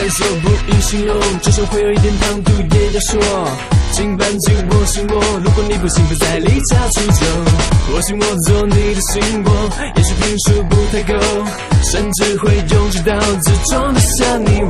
感受不易形容，至少会有一点糖度也要说。请搬进我心窝，如果你不幸福，再离家出走。我许我做你的心窝，也许频数不太够，甚至会用这刀子装得下你。